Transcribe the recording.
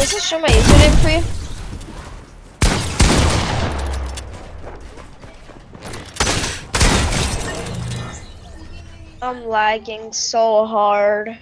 Does it show my username for you? I'm lagging so hard.